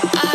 I